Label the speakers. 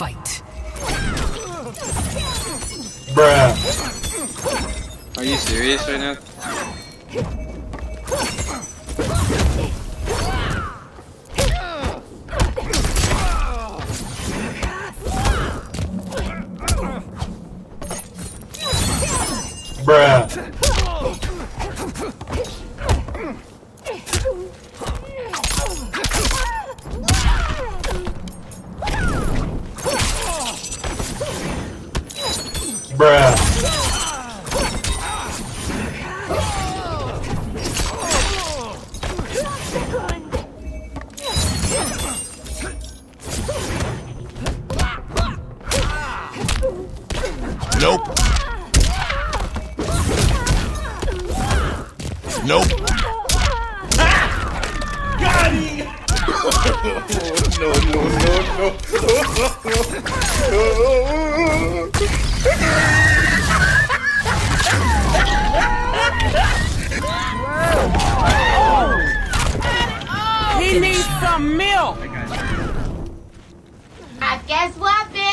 Speaker 1: Fight.
Speaker 2: Bruh.
Speaker 3: Are you serious right now?
Speaker 2: Bruh. Bruh.
Speaker 4: Nope. Nope.
Speaker 5: No, no, no, no.
Speaker 1: Needs!
Speaker 6: I guess what, bitch?